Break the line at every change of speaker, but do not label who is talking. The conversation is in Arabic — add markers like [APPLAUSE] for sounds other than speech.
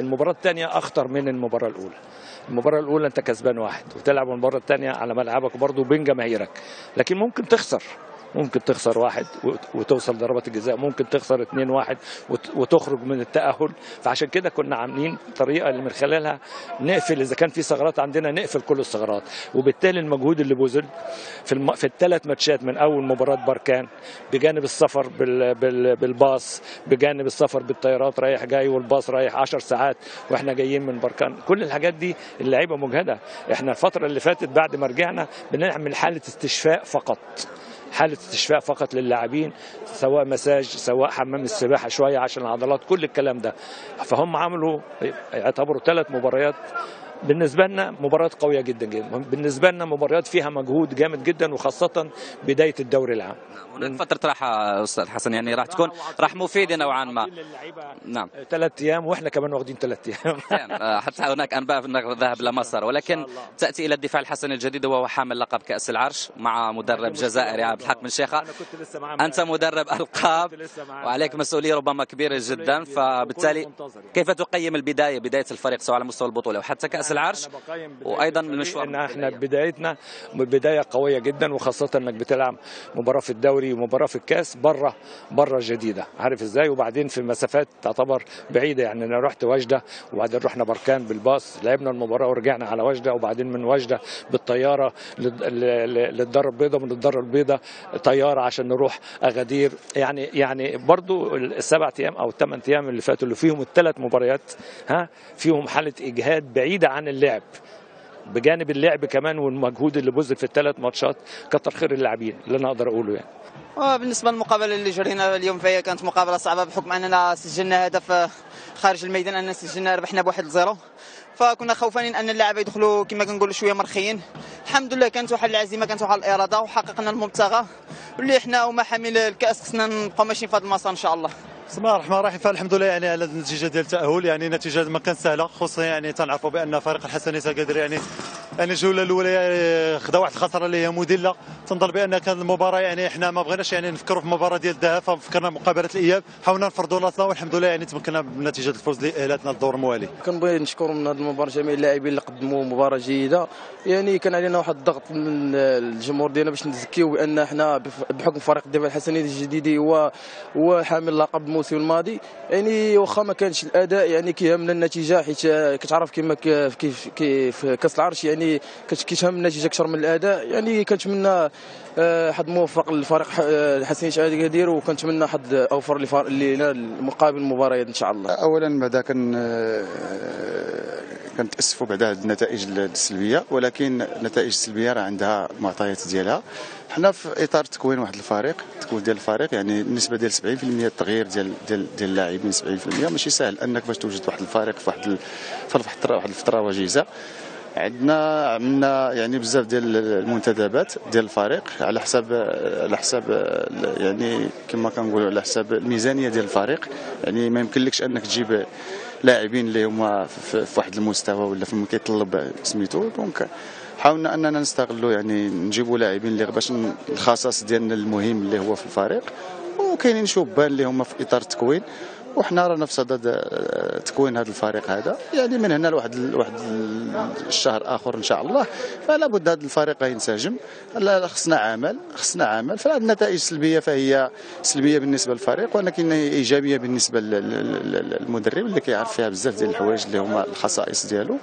المباراة الثانية أخطر من المباراة الأولى. المباراة الأولى أنت كسبان واحد وتلعب المباراة الثانية على ملعبك برضه بين جماهيرك لكن ممكن تخسر. ممكن تخسر واحد وت- وتوصل ضربات الجزاء ممكن تخسر اتنين واحد وت- وتخرج من التأهل. فعشان كده كنا عاملين طريقة اللي من خلالها نقفل إذا كان في ثغرات عندنا نقفل كل الثغرات. وبالتالي المجهود اللي بذل في الم... في الثلاث ماتشات من أول مباراة بركان بجانب السفر بال... بال... بالباص بجانب السفر بالطيارات رايح جاي والباص رايح 10 ساعات وإحنا جايين من بركان كل الحاجات دي اللعيبة مجهدة. إحنا الفترة اللي فاتت بعد ما رجعنا بنعمل حالة استشفاء فقط. حالة استشفاء فقط للاعبين سواء مساج سواء حمام السباحة شوية عشان العضلات كل الكلام ده. فهم عملوا يعتبروا ثلاث مباريات بالنسبة لنا مباريات قوية جدا جدا. بالنسبة لنا مباريات فيها مجهود جامد جدا وخاصة بداية الدوري العام.
هناك فترة راحه أستاذ حسن يعني راح تكون راح مفيدة نوعا ما. نعم.
ثلاث أيام وإحنا كمان واخدين ثلاث أيام. [LAUGHS]
آه، حتى هناك أنباء انه ذهب لمصر ولكن تأتي إلى الدفاع الحسني الجديد وهو حامل لقب كأس العرش مع مدرب جزائري عبد الحق بن
شيخة.
أنت مدرب.
ألقاب.
وعليك مسؤولية ربما كبيرة جدا. فبالتالي. كيف تقيم البداية بداية الفريق سواء على مستوى البطولة وحتى كأس العرش
بقيم بداية وأيضا
المشوار
إن إحنا بدايتنا بداية قوية جدا وخاصة إنك بتلعب مباراة في الدوري ومباراة في الكاس بره بره جديدة. عارف إزاي؟ وبعدين في مسافات تعتبر بعيدة يعني أنا رحت وجده وبعدين رحنا بركان بالباص لعبنا المباراة ورجعنا على وجده وبعدين من وجده بالطيارة لل- لل- للدار البيضاء من الدار البيضاء طيارة عشان نروح أغادير. يعني يعني برضو السبع أيام أو الثمان أيام اللي فاتوا اللي فيهم الثلاث مباريات ها فيهم حالة إجهاد بعيدة عن اللعب بجانب اللعب كمان والمجهود اللي بذل في الثلاث ماتشات كتر خير اللاعبين اللي أنا أقدر أقوله يعني.
وبالنسبة للمقابلة اللي جرينا اليوم فهي كانت مقابلة صعبة بحكم أننا سجلنا هدف خارج الميدان أننا سجلنا ربحنا بواحد لزيرو. فكنا خوفانين أن اللاعب يدخلوا كما كنقولوا شوية مرخيين. الحمد لله كانت واحد العزيمة كانت واحد الإرادة وحققنا المبتغى واللي إحنا وما حامل الكأس خصنا نبقاو ماشيين في هذا المسار إن شاء الله.
بسم الله الرحمن الرحيم. فالحمد لله يعني على النتيجة ديال التأهل يعني نتيجة ما كانت سهلة خصوصا يعني تنعرفوا بأن فريق الحسني قادر يعني يعني الجوله الأولى يعني خدا واحد الخساره اللي هي مذله تنظر بأن كان المباراة يعني إحنا ما بغيناش يعني نفكروا في المباراه ديال الذهاب ففكرنا مقابلة الإياب. حاولنا نفرضوا راسنا والحمد لله يعني تمكنا بنتيجه الفوز لاهلاتنا للدور الموالي.
كنبغي نشكر من هذه المباراة جميع اللاعبين اللي قدموا مباراة جيدة. يعني كان علينا واحد الضغط من الجمهور ديالنا باش نزكيو بأن إحنا بف- بحكم فريق الدفاع الحسني الجديد هو هو حامل لقب الموسم الماضي. يعني واخا ما كانش الأداء يعني كيهمنا النتيجة حيت كتعرف كما كيف كيف كأس العرش يعني كت- كيتهم النتيجه أكثر من الأداء. يعني كنتمنى آه، حد موفق للفريق آه، الحسني شحال قادر وكنتمنى حد أوفر لنا المقابل المباريات إن شاء الله.
اولا بعدا كان كنتأسفوا بعدا هاد النتائج السلبية ولكن النتائج السلبيه راه عندها معطيات ديالها. حنا في إطار تكوين واحد الفريق تكوين ديال الفريق يعني النسبة ديال 70% التغيير ديال ديال ديال اللاعبين 70% ماشي سهل أنك باش توجد واحد الفريق في واحد في واحد الفترة وجيزة. عندنا عملنا يعني بزاف ديال المنتدبات ديال الفريق على حساب على حساب يعني كما كنقولوا على حساب الميزانية ديال الفريق. يعني ما يمكنلكش أنك تجيب لاعبين اللي هما في في واحد المستوى ولا فين كيطلب سميتو. دونك حاولنا أننا نستغلوا يعني نجيبوا لاعبين اللي باش الخصائص ديالنا المهم اللي هو في الفريق. وكاينين شبان اللي هما في إطار التكوين. وحنا رانا في صدد آه، تكوين هذا الفريق هذا. يعني من هنا لواحد ال- واحد ال- الشهر آخر إن شاء الله. فلا بد هذا الفريق ينسجم. خصنا عمل خصنا عمل. فهذه النتائج السلبيه فهي سلبية بالنسبة للفريق ولكن إيجابية بالنسبة لل- لل- لل- للمدرب اللي كيعرف فيها بزاف ديال الحوايج اللي هما الخصائص ديالو.